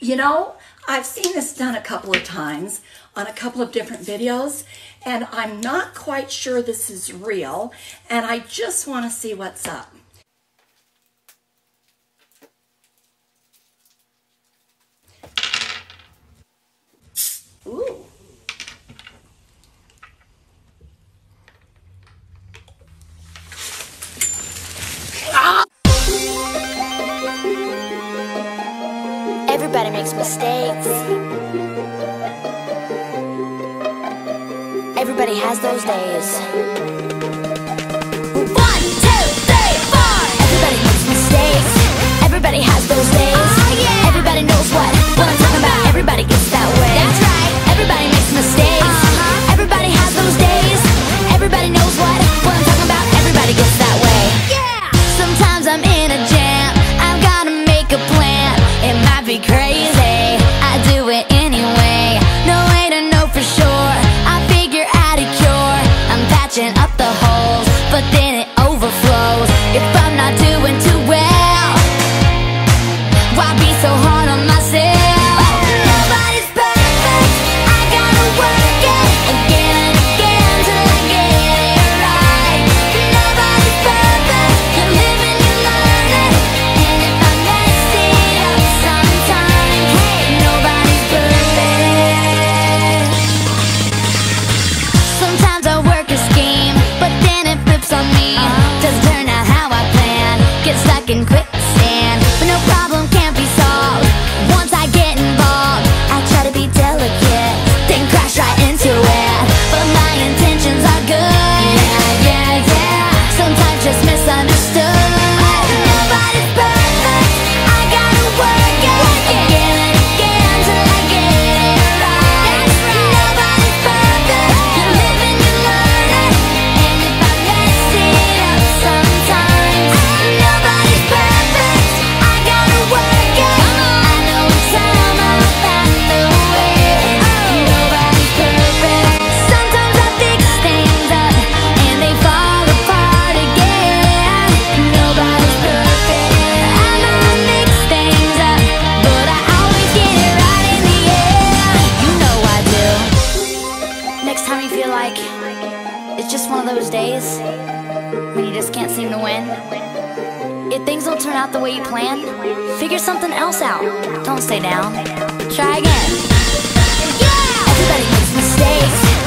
You know, I've seen this done a couple of times on a couple of different videos, and I'm not quite sure this is real, and I just want to see what's up. Everybody makes mistakes. Everybody has those days. it's just one of those days when you just can't seem to win? If things don't turn out the way you plan, figure something else out. Don't stay down. Try again. Yeah! Everybody makes mistakes.